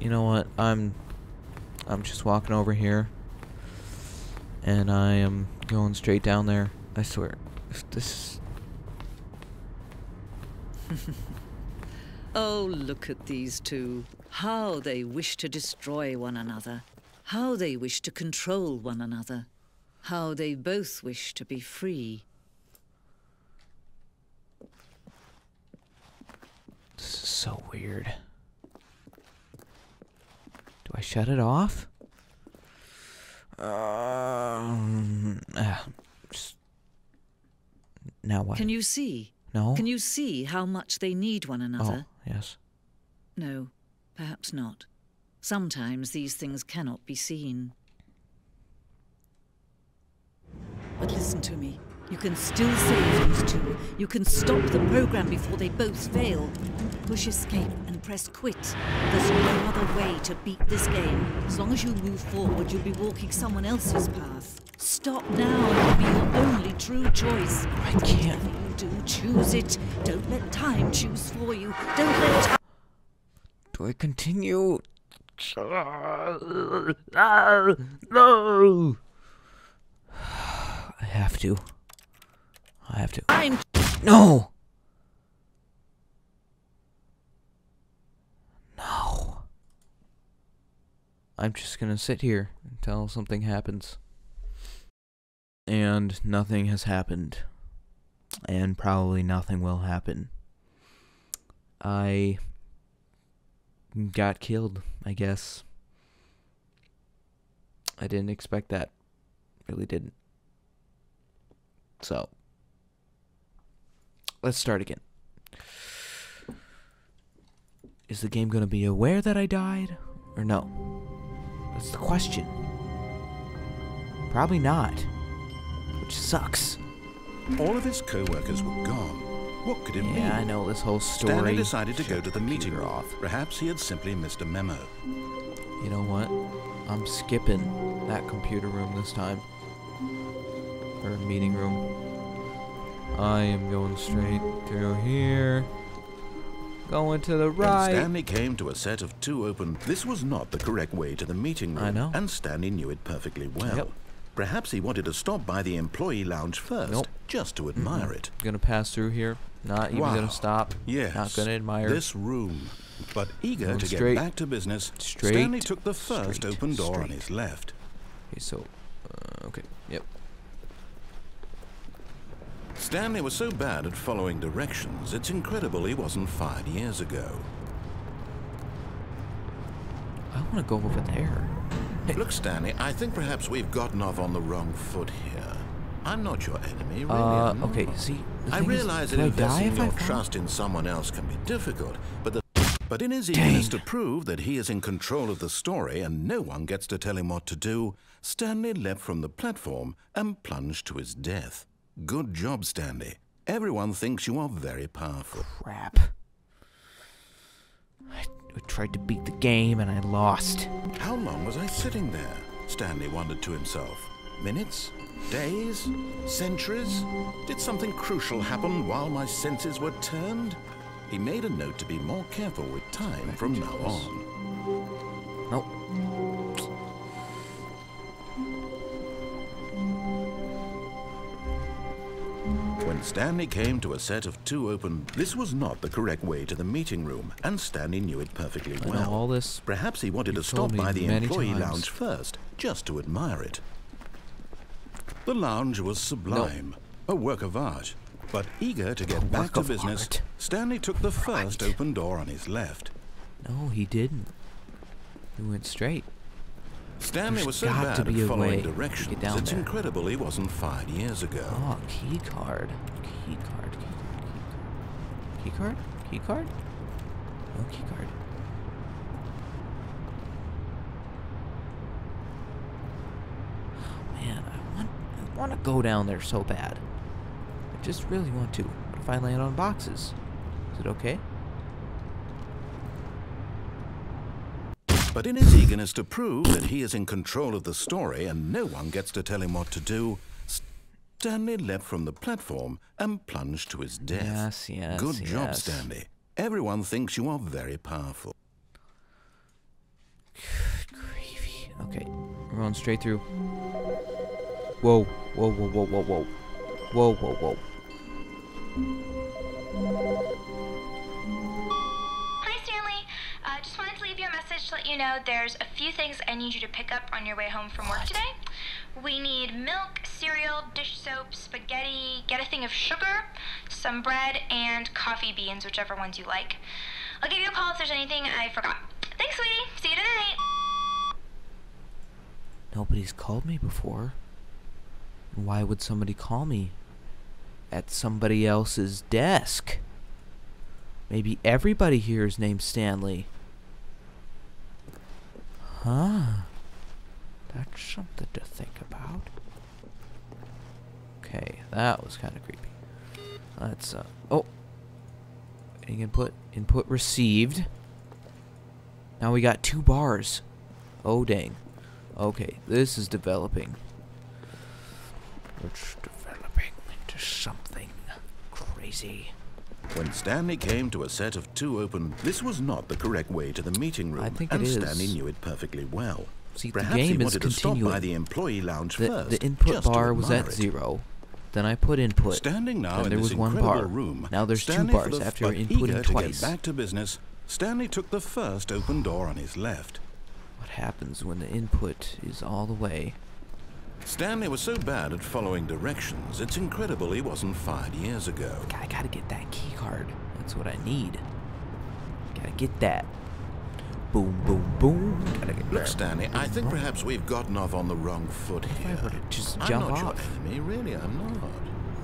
You know what? I'm I'm just walking over here and I am going straight down there. I swear. If this Oh, look at these two. How they wish to destroy one another. How they wish to control one another. How they both wish to be free. this is so weird. Do I shut it off? Um, ah, just- now what? Can you see? no? Can you see how much they need one another? Oh, yes. No, perhaps not. Sometimes these things cannot be seen. But listen to me. You can still save these two. You can stop the program before they both fail. Push escape and press quit. There's no other way to beat this game. As long as you move forward, you'll be walking someone else's path. Stop now and it'll be your only true choice. I can't. Whatever you do, choose it. Don't let time choose for you. Don't let time. Do I continue? No. I have to. I have to. I'm... No. I'm just gonna sit here until something happens. And nothing has happened. And probably nothing will happen. I got killed, I guess. I didn't expect that. Really didn't. So, let's start again. Is the game going to be aware that I died? Or no? That's the question. Probably not. Which sucks. All of his co-workers were gone. What could it mean? Yeah, I know this whole story. Stanley decided to go to the meeting room. off. Perhaps he had simply missed a memo. You know what? I'm skipping that computer room this time. Or meeting room. I am going straight through here. Going to the When right. Stanley came to a set of two open... This was not the correct way to the meeting room. I know. And Stanley knew it perfectly well. Yep. Perhaps he wanted to stop by the employee lounge first, Nope. just to admire it. Gonna pass through here. Not even Wow. gonna stop. Yes. Not gonna admire. This room. But eager Going to straight, get back to business, straight, Stanley took the first straight, open door on his left. Okay, so uh, okay. Yep. Stanley was so bad at following directions, it's incredible he wasn't fired years ago. I wanna go over there. Hey. Look, Stanley, I think perhaps we've gotten off on the wrong foot here. I'm not your enemy, really. Uh okay, see I is, realize do that investing your trust in someone else can be difficult, but the, but in his eagerness to prove that he is in control of the story and no one gets to tell him what to do, Stanley leapt from the platform and plunged to his death. Good job, Stanley. Everyone thinks you are very powerful. Crap. I tried to beat the game and I lost. How long was I sitting there? Stanley wondered to himself. Minutes? Days? Centuries? Did something crucial happen while my senses were turned? He made a note to be more careful with time from now on. Nope. Stanley came to a set of two open... This was not the correct way to the meeting room, and Stanley knew it perfectly I well. all this. Perhaps he wanted to stop by the employee times. lounge first, just to admire it. The lounge was sublime, a work of art. But eager to get back to business, art. Stanley took the first Right. open door on his left. No, he didn't. He went straight. Stanley was so bad to be at following directions, down it's there. incredible he wasn't fired years ago. Oh, key card. Key card. Key card. Key card. No key card. Oh, man, I want I want to go down there so bad. I just really want to. What if I land on boxes? Is it okay? But in his eagerness to prove that he is in control of the story and no one gets to tell him what to do, Stanley leapt from the platform and plunged to his death. Yes, yes. Good yes. job, Stanley. Everyone thinks you are very powerful. Gravy. Okay, we're going straight through. Whoa, whoa, whoa, whoa, whoa, whoa. Whoa, whoa, whoa. Message to let you know there's a few things I need you to pick up on your way home from work today. We need milk, cereal, dish soap, spaghetti, get a thing of sugar, some bread, and coffee beans, whichever ones you like. I'll give you a call if there's anything I forgot. Thanks, sweetie. See you tonight. Nobody's called me before. Why would somebody call me? At somebody else's desk. Maybe everybody here is named Stanley. Huh. That's something to think about. Okay, that was kind of creepy. Let's, uh, oh. Input, input received. Now we got two bars. Oh, dang. Okay, this is developing. It's developing into something crazy. When Stanley came to a set of two open, this was not the correct way to the meeting room, I think and it is. Stanley knew it perfectly well. See, the Perhaps game he is wanted to stop by the employee lounge The, first. the input bar was at it. zero. Then I put input. Standing now then in there was one bar. room, now there's Stanley two bars of- after inputting twice. get back to business, Stanley took the first open door on his left. What happens when the input is all the way? Stanley was so bad at following directions, it's incredible he wasn't fired years ago. I gotta get that key card. That's what I need. Gotta get that. Boom, boom, boom. Gotta get Look. Stanley, I think perhaps we've gotten off on the wrong foot If I here. were to just I'm not off. your enemy, really, I'm not.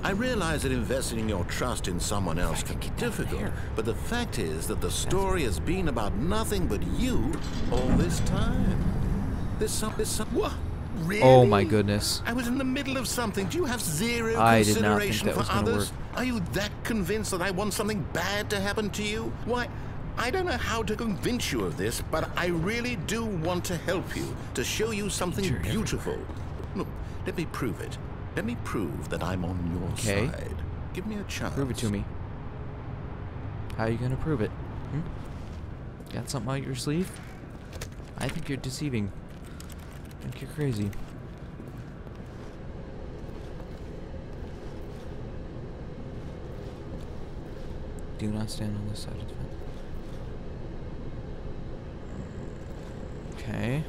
I realize that investing your trust in someone else can be difficult, but the fact is that the story has been about nothing but you all this time. There's some, what? Really? Oh my goodness. I was in the middle of something. Do you have zero I did not think consideration for others? work. Are you that convinced that I want something bad to happen to you? Why, I don't know how to convince you of this, but I really do want to help you, to show you something Sure, beautiful. Look, let me prove it. Let me prove that I'm on your Okay. side. Give me a chance. Prove it to me. How are you gonna prove it? Hmm? Got something out your sleeve? I think you're deceiving. Think you're crazy. Do not stand on this side of the fence. Okay.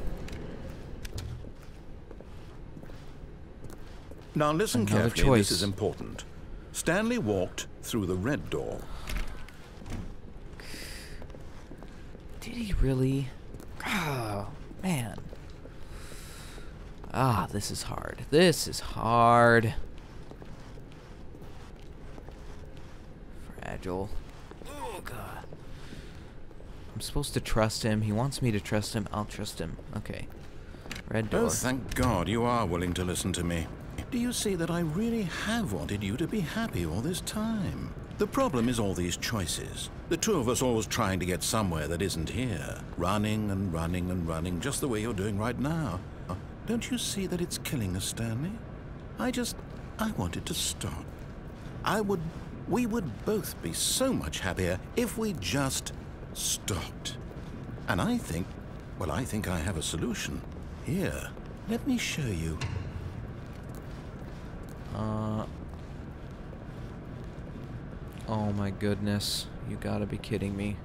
Now listen Another carefully, this choice. is important. Stanley walked through the red door. Did he really? Oh, man. Ah, this is hard. This is hard. Fragile. Oh, God. I'm supposed to trust him. He wants me to trust him. I'll trust him. Okay. Red door. Oh, thank God you are willing to listen to me. Do you see that I really have wanted you to be happy all this time? The problem is all these choices. The two of us always trying to get somewhere that isn't here. Running and running and running, just the way you're doing right now. Don't you see that it's killing us, Stanley? I just. I wanted to stop. I would. We would both be so much happier if we just stopped. And I think. Well, I think I have a solution. Here, let me show you. Uh. Oh my goodness. You gotta be kidding me.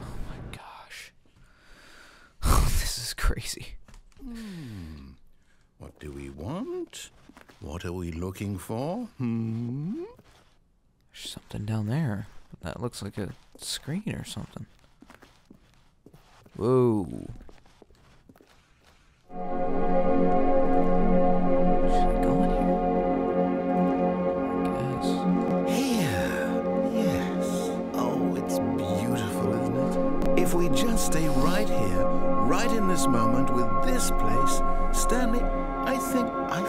Oh my gosh. this is crazy. What do we want? What are we looking for? Hmm? There's something down there. That looks like a screen or something. Whoa. Should I go in here? I guess. Here. Yes. Oh, it's beautiful, isn't it? If we just stay right here, right in this moment with this place, Stanley, I think I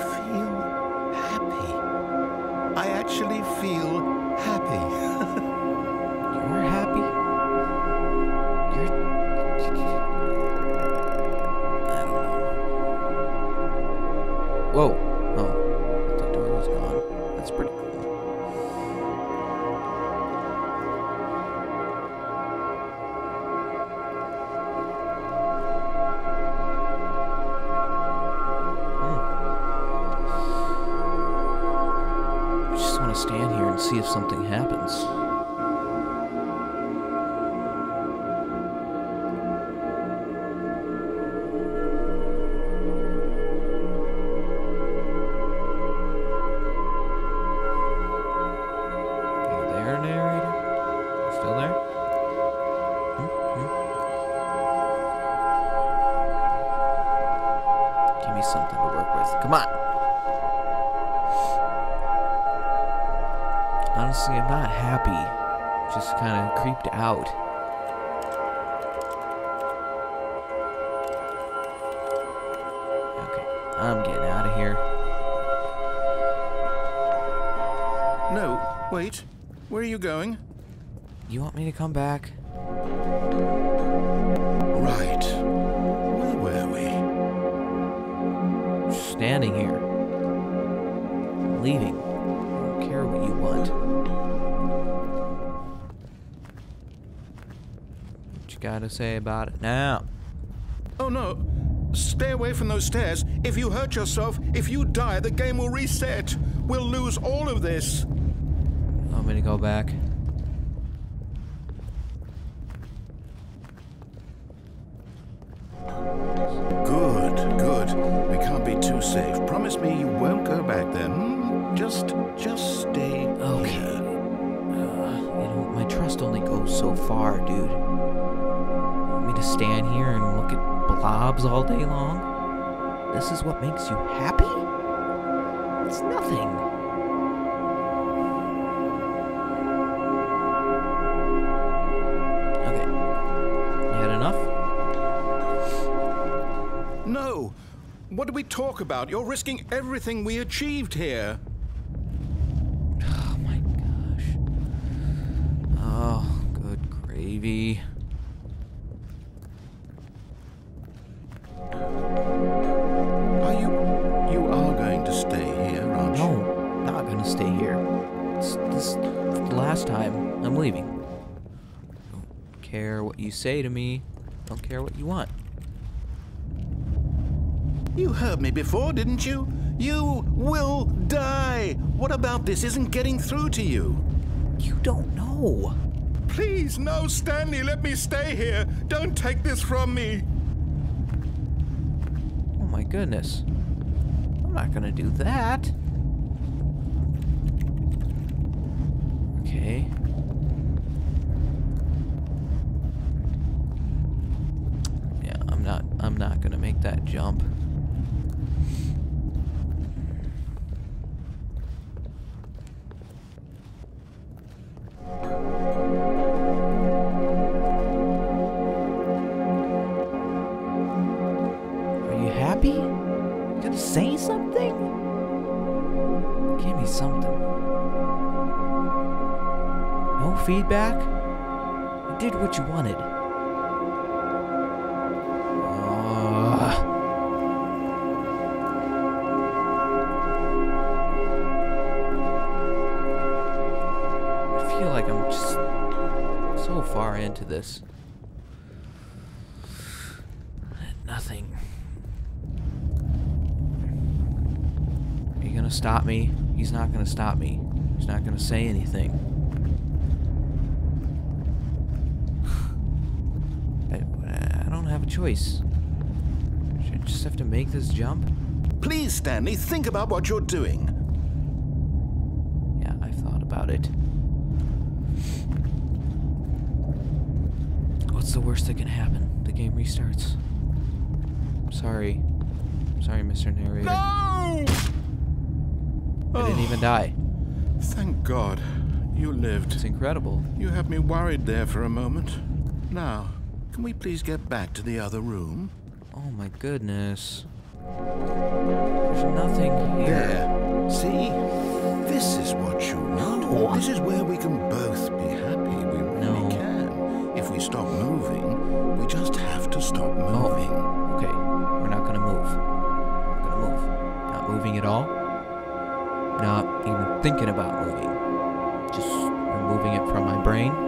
out. Okay, I'm getting out of here. No, wait. Where are you going? You want me to come back? Right. What you gotta say about it now? Oh no. Stay away from those stairs. If you hurt yourself, if you die, the game will reset. We'll lose all of this. Want me to go back? Talk about? You're risking everything we achieved here. Oh my gosh. Oh, good gravy. Are you. You are going to stay here, aren't you? No, not gonna stay here. It's, this last time. I'm leaving. Don't care what you say to me. Don't care what you want. You heard me before, didn't you? You will die. What about this isn't getting through to you? You don't know. Please, no, Stanley, let me stay here. Don't take this from me. Oh my goodness. I'm not gonna do that. Happy? You gonna say something? Give me something. No feedback? You did what you wanted. I feel like I'm just so far into this. Nothing. Are you gonna stop me? He's not gonna stop me. He's not gonna say anything. I, uh, I don't have a choice. Should I just have to make this jump? Please, Stanley, think about what you're doing. Yeah, I've thought about it. What's the worst that can happen? The game restarts. Sorry. Sorry, Mr. Narrator. No! I didn't even oh. die. Thank God. You lived. It's incredible. You had me worried there for a moment. Now, can we please get back to the other room? Oh my goodness. There's nothing here. There. See? This is what you want. No. This is where we can both be happy. We really No. can. If we stop moving, we just have to stop oh. moving. Oh, thinking about moving. Just removing it from my brain.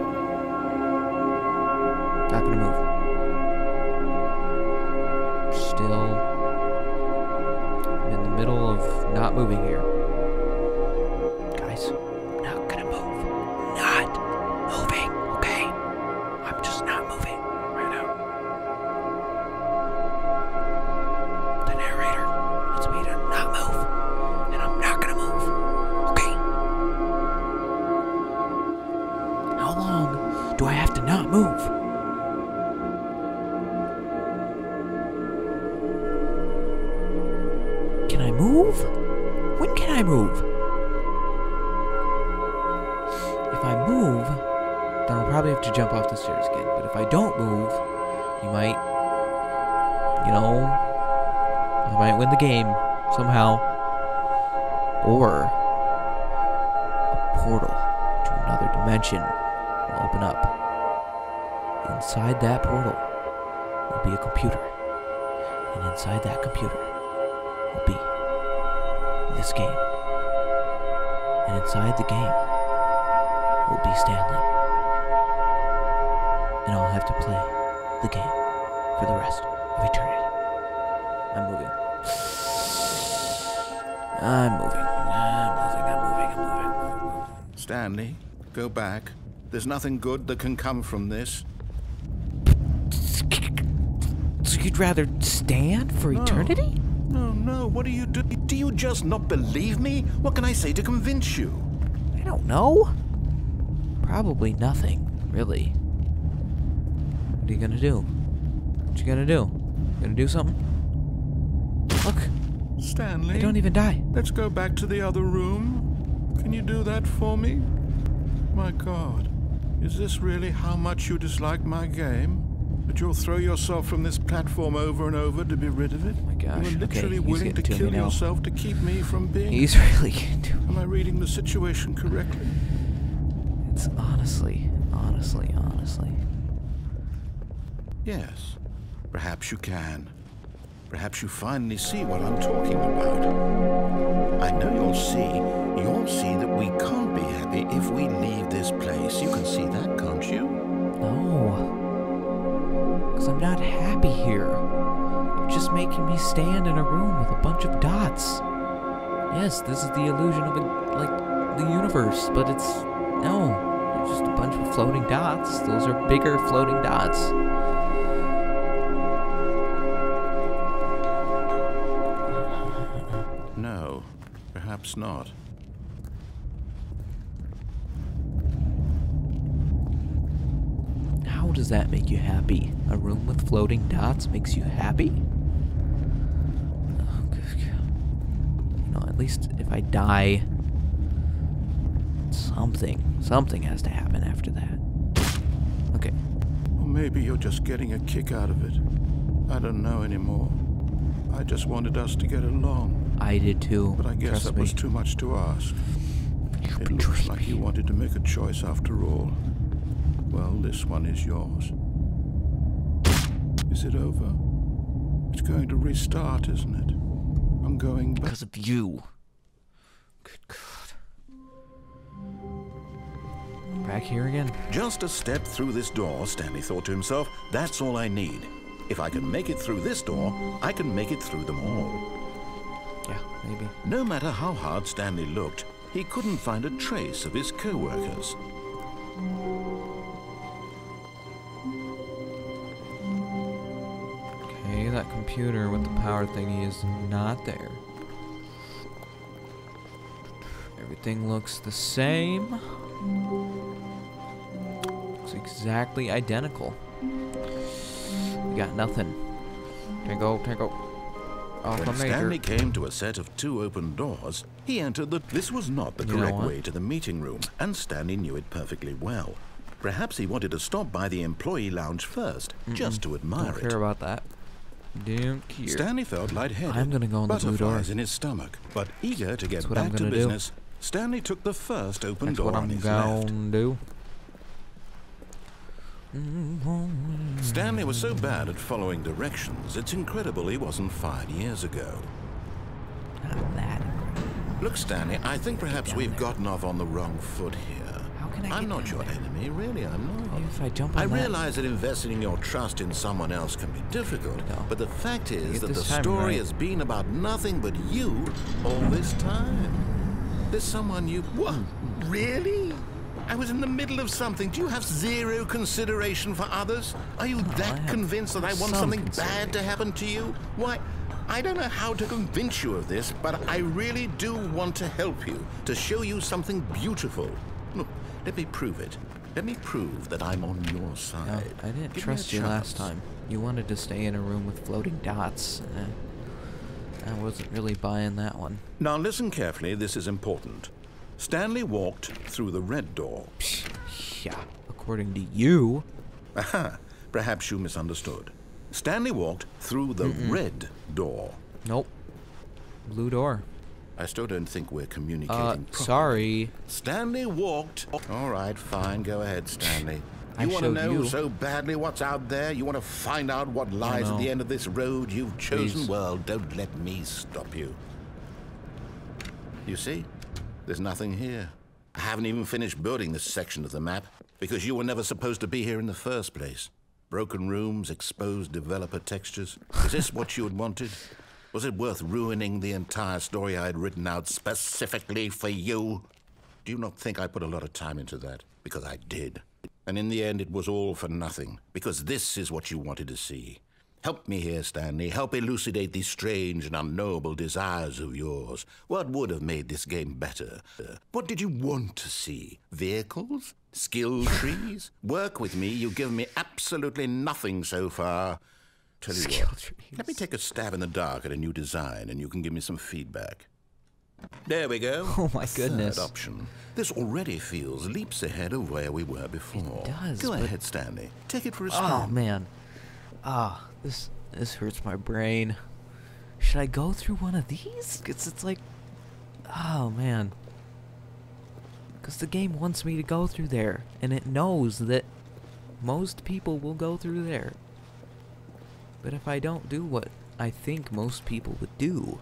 Do I have to not move? Can I move? When can I move? If I move, then I'll probably have to jump off the stairs again. Inside that portal will be a computer. And inside that computer will be this game. And inside the game will be Stanley. And I'll have to play the game for the rest of eternity. I'm moving. I'm moving. I'm moving. I'm moving. I'm moving. Stanley, go back. There's nothing good that can come from this. So you'd rather stand for eternity? No, no, what do you do? Do you just not believe me? What can I say to convince you? I don't know. Probably nothing, really. What are you gonna do? What you gonna do? Gonna do something? Look, Stanley, I don't even die. let's go back to the other room. Can you do that for me? My God, is this really how much you dislike my game? That you'll throw yourself from this platform over and over to be rid of it? Oh my gosh, You were okay, literally he's willing to getting to kill yourself to keep me from being. He's really doing Am I reading the situation correctly? It's honestly, honestly, honestly. Yes. Perhaps you can. Perhaps you finally see what I'm talking about. I know you'll see. You'll see that we can't be happy if we leave this place. You can see that, I'm not happy here. You're just making me stand in a room with a bunch of dots. Yes, this is the illusion of a, like, the universe, but it's. No. Just a bunch of floating dots. Those are bigger floating dots. No, perhaps not. How does that make you happy? A room with floating dots makes you happy? Oh. You know, at least if I die, something, something has to happen after that. Okay. Or maybe you're just getting a kick out of it. I don't know anymore. I just wanted us to get along, I did too. but I guess Trust that me. was too much to ask. You It looks like you wanted to make a choice after all. Well, this one is yours. Is it over? It's going to restart, isn't it? I'm going back. Because of you. Good God. Back here again. Just a step through this door, Stanley thought to himself. That's all I need. If I can make it through this door, I can make it through them all. Yeah, maybe. No matter how hard Stanley looked, he couldn't find a trace of his co-workers. Computer with the power thingy is not there. Everything looks the same. Looks exactly identical. We got nothing. Tango, tango. Off When major. Stanley came to a set of two open doors, he entered the... This was not the You correct way to the meeting room, and Stanley knew it perfectly well. Perhaps he wanted to stop by the employee lounge 1st just to admire Don't it. care about that. Don't care. Stanley felt lightheaded. I'm gonna go in the blue door. butterflies in his stomach. But eager to get That's back to gonna do. business, Stanley took the first open That's door what on I'm his gonna left. do. Stanley was so bad at following directions, it's incredible he wasn't fired years ago. Not that. Look, Stanley, I think perhaps down we've there. gotten off on the wrong foot here. Can I I'm not your enemy, really, I'm not. Maybe if I jump I that. realize that investing your trust in someone else can be difficult, No. but the fact is that the story right. has been about nothing but you all this time. There's someone you. What? Mm, mm. Really? I was in the middle of something. Do you have zero consideration for others? Are you I that convinced that I want some something bad to happen to you? Why? I don't know how to convince you of this, but I really do want to help you, to show you something beautiful. Look, let me prove it. Let me prove that I'm on your No, side. I didn't Give trust you last time. You wanted to stay in a room with floating dots. Uh, I wasn't really buying that one. Now listen carefully, this is important. Stanley walked through the red door. Yeah. According to you. Aha, perhaps you misunderstood. Stanley walked through the red door. Nope. Blue door. I still don't think we're communicating Uh, properly. sorry. Stanley walked. All right, fine. Go ahead, Stanley. You want to know you. so badly what's out there? You want to find out what lies at the end of this road you've chosen? Please. Well, don't let me stop you. You see? There's nothing here. I haven't even finished building this section of the map because you were never supposed to be here in the first place. Broken rooms, exposed developer textures. Is this what you had wanted? Was it worth ruining the entire story I had written out specifically for you? Do you not think I put a lot of time into that? Because I did. And in the end, it was all for nothing. Because this is what you wanted to see. Help me here, Stanley. Help elucidate these strange and unknowable desires of yours. What would have made this game better? What did you want to see? Vehicles? Skill trees? Work with me. You give me absolutely nothing so far. Tell you Skill what. Let me take a stab in the dark at a new design, and you can give me some feedback. There we go. Oh my goodness. Third option. This already feels leaps ahead of where we were before. It does, Go ahead, Stanley. Take it for a spin. Oh man. Ah, this this hurts my brain. Should I go through one of these? Cause it's like, oh man. Cause the game wants me to go through there, and it knows that most people will go through there. But if I don't do what I think most people would do,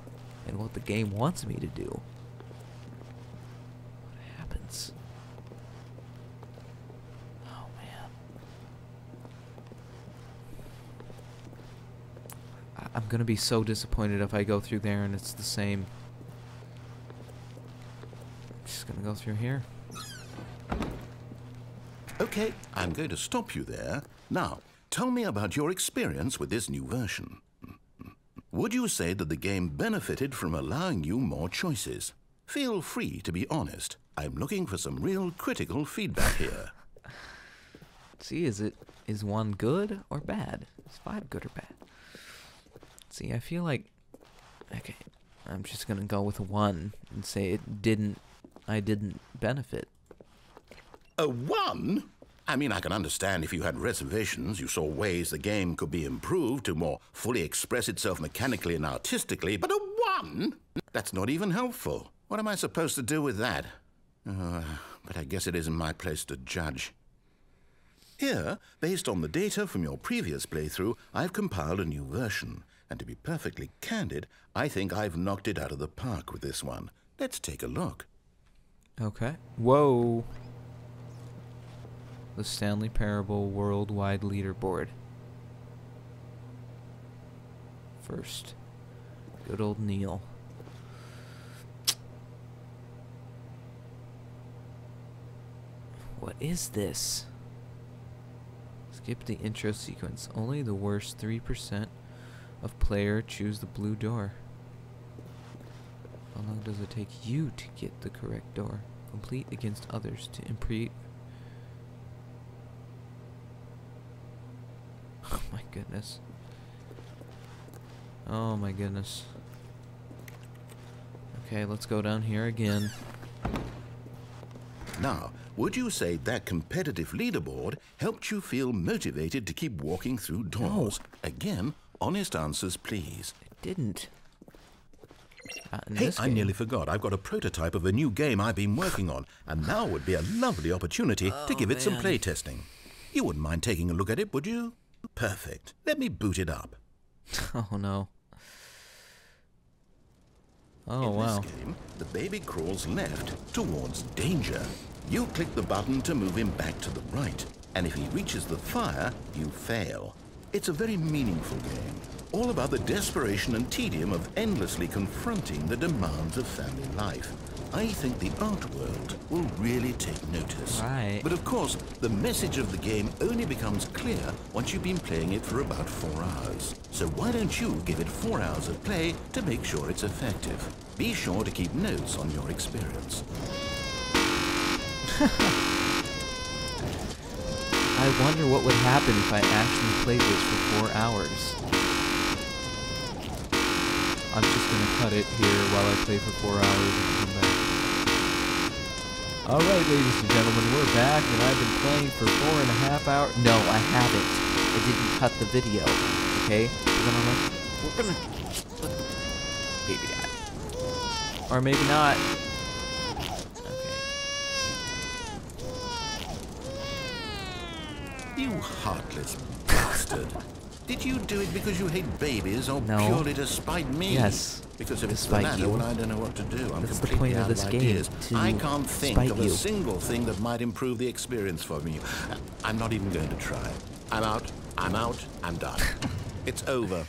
and what the game wants me to do, what happens? Oh man. I- I'm gonna be so disappointed if I go through there and it's the same. Just gonna go through here. Okay, I'm going to stop you there. Now, tell me about your experience with this new version. Would you say that the game benefited from allowing you more choices? Feel free to be honest. I'm looking for some real critical feedback here. See, is it is one good or bad? Is five good or bad? See, I feel like okay, I'm just gonna go with one and say it didn't. I didn't benefit. A one? I mean, I can understand if you had reservations, you saw ways the game could be improved to more fully express itself mechanically and artistically, but a one? That's not even helpful. What am I supposed to do with that? Uh, but I guess it isn't my place to judge. Here, based on the data from your previous playthrough, I've compiled a new version. And to be perfectly candid, I think I've knocked it out of the park with this one. Let's take a look. Okay. Whoa. The Stanley Parable Worldwide Leaderboard. First. Good old Neil. What is this? Skip the intro sequence. Only the worst 3% of player choose the blue door. How long does it take you to get the correct door? Complete against others to improve. Oh my goodness. Oh my goodness. Okay, let's go down here again. Now, would you say that competitive leaderboard helped you feel motivated to keep walking through doors? Oh. Again, honest answers, please. It didn't. Uh, Not Hey, I nearly forgot. I've got a prototype of a new game I've been working on, and now would be a lovely opportunity to oh, give it some man. play testing. You wouldn't mind taking a look at it, would you? Perfect. Let me boot it up. Oh no. Oh In wow. this game, the baby crawls left towards danger. You click the button to move him back to the right, and if he reaches the fire, you fail. It's a very meaningful game, all about the desperation and tedium of endlessly confronting the demands of family life. I think the art world will really take notice. Right. But of course, the message of the game only becomes clear once you've been playing it for about four hours. So why don't you give it four hours of play to make sure it's effective? Be sure to keep notes on your experience. I wonder what would happen if I actually played this for four hours. I'm just gonna cut it here while I play for four hours and come back. Alright, ladies and gentlemen, we're back, and I've been playing for four and a half hours. No, I haven't. I didn't cut the video, okay? 'Cause I'm like, we're gonna baby die. Or maybe not. Okay. You heartless bastard. Did you do it because you hate babies or No. purely to spite me? Yes, Because if it's the latter, well, I don't know what to do. I'm That's the completely point of out this game, ideas. to I can't think of you. a single thing that might improve the experience for me. Uh, I'm not even going to try. I'm out. I'm out. I'm done. it's over.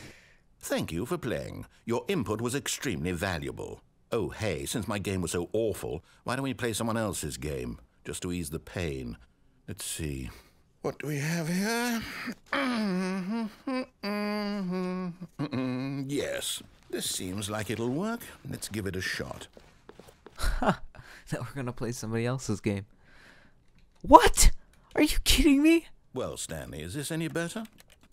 Thank you for playing. Your input was extremely valuable. Oh, hey, since my game was so awful, why don't we play someone else's game? Just to ease the pain. Let's see. What do we have here? Mm-hmm. Mm-hmm. Yes, this seems like it'll work. Let's give it a shot. now we're gonna play somebody else's game. What? Are you kidding me? Well, Stanley, is this any better?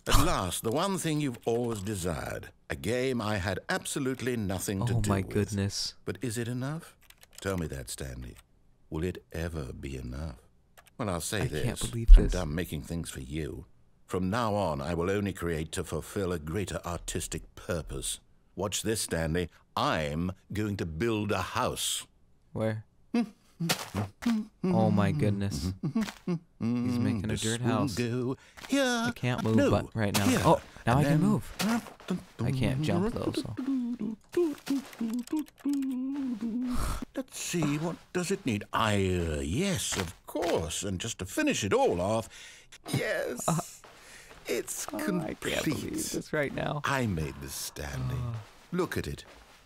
At last, the one thing you've always desired. A game I had absolutely nothing to Oh do my goodness. But is it enough? Tell me that, Stanley. Will it ever be enough? Well, I'll say I this. can't believe this. I'm done making things for you. From now on, I will only create to fulfill a greater artistic purpose. Watch this, Stanley. I'm going to build a house. Where? oh my goodness. He's making a dirt house. I can't move no, but right now. here, Oh, now I and can then- move. I can't jump though, so. Let's see, what does it need? I, uh, yes, of course. And just to finish it all off, yes, it's Uh, I complete. can't believe this right now. I made this, Stanley. Look at it.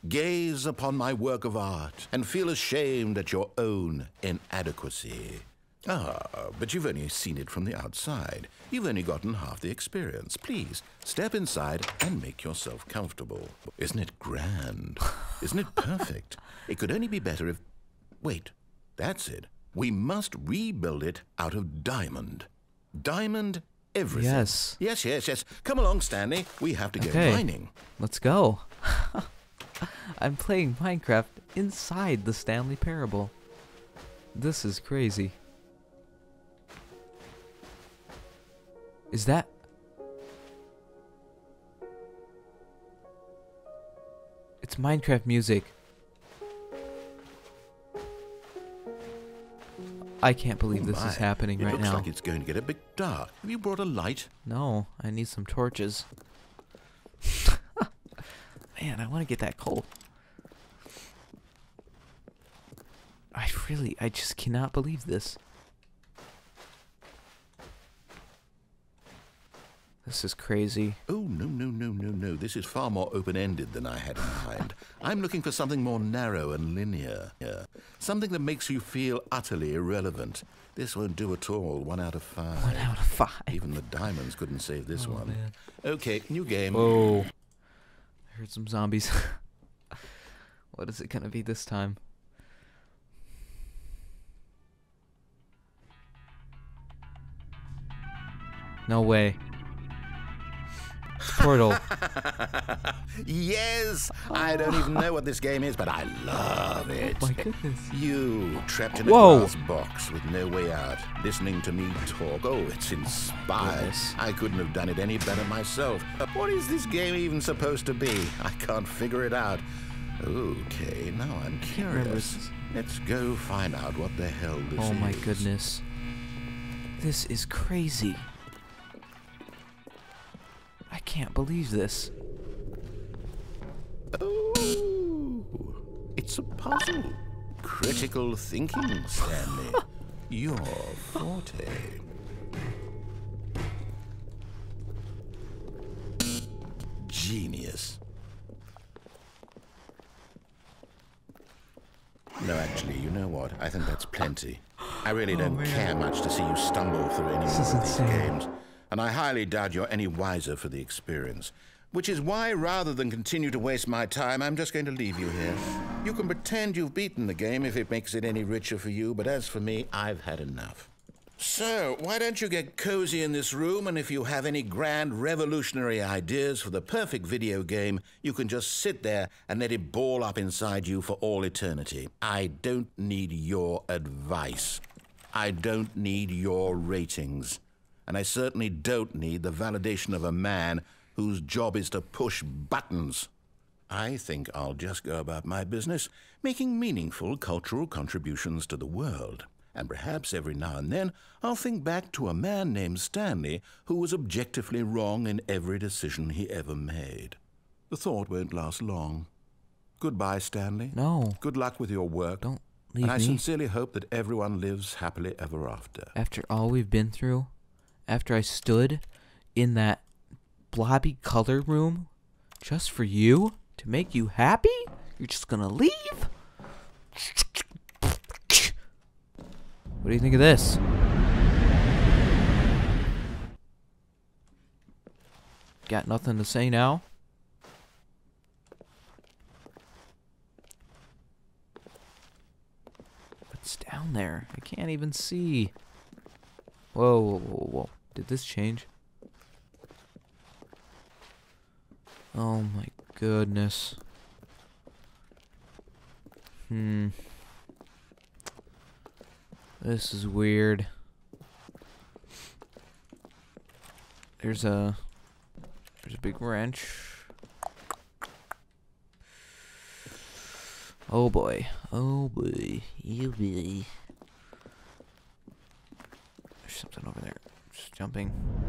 Gaze upon my work of art and feel ashamed at your own inadequacy. Ah, but you've only seen it from the outside. You've only gotten half the experience. Please, step inside and make yourself comfortable. Isn't it grand? Isn't it perfect? It could only be better if. Wait, that's it. We must rebuild it out of diamond. Diamond everything. Yes. Yes, yes, yes. Come along, Stanley. We have to go Okay. mining. Let's go. I'm playing Minecraft inside the Stanley Parable. This is crazy. Is that. It's Minecraft music. I can't believe this Oh My, is happening it right looks now. like it's going to get a bit dark. Have you brought a light? No, I need some torches. Man, I want to get that coal. I really, I just cannot believe this. This is crazy. Oh, no, no, no, no, no. This is far more open ended than I had in mind. I'm looking for something more narrow and linear. Yeah. Something that makes you feel utterly irrelevant. This won't do at all. One out of five. One out of five. Even the diamonds couldn't save this Oh, one. man. Okay, new game. Whoa. I heard some zombies. what is it gonna be this time? No way. Portal. yes! I don't even know what this game is, but I love it. Oh my goodness. You, trapped in a Whoa. glass box with no way out, listening to me talk. Oh, it's inspired. Goodness. I couldn't have done it any better myself. What is this game even supposed to be? I can't figure it out. Okay, now I'm curious. Let's go find out what the hell this is. Oh my goodness. This is crazy. I can't believe this. Oh, it's a puzzle. Critical thinking, Stanley. Your forte. Genius. No, actually, you know what? I think that's plenty. I really oh, don't care much to see you stumble through any more of these games, and I highly doubt you're any wiser for the experience. Which is why, rather than continue to waste my time, I'm just going to leave you here. You can pretend you've beaten the game if it makes it any richer for you, but as for me, I've had enough. So, why don't you get cozy in this room, and if you have any grand revolutionary ideas for the perfect video game, you can just sit there and let it ball up inside you for all eternity. I don't need your advice. I don't need your ratings. And I certainly don't need the validation of a man whose job is to push buttons. I think I'll just go about my business, making meaningful cultural contributions to the world. And perhaps every now and then I'll think back to a man named Stanley who was objectively wrong in every decision he ever made. The thought won't last long. Goodbye, Stanley. No. Good luck with your work. Don't leave and I sincerely hope that everyone lives happily ever after. After all we've been through, after I stood in that blobby color room just for you to make you happy, you're just gonna leave? What do you think of this? Got nothing to say now? What's down there? I can't even see. Whoa, whoa, whoa, whoa. Did this change? Oh my goodness. Hmm. This is weird. There's a there's a big wrench. Oh boy. Oh boy. You boy. There's something over there. Just jumping.